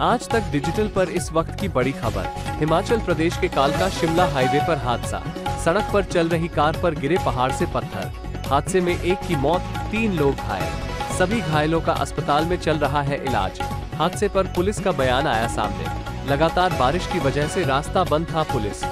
आज तक डिजिटल पर इस वक्त की बड़ी खबर। हिमाचल प्रदेश के कालका शिमला हाईवे पर हादसा। सड़क पर चल रही कार पर गिरे पहाड़ से पत्थर। हादसे में एक की मौत, तीन लोग घायल। सभी घायलों का अस्पताल में चल रहा है इलाज। हादसे पर पुलिस का बयान आया सामने। लगातार बारिश की वजह से रास्ता बंद था पुलिस।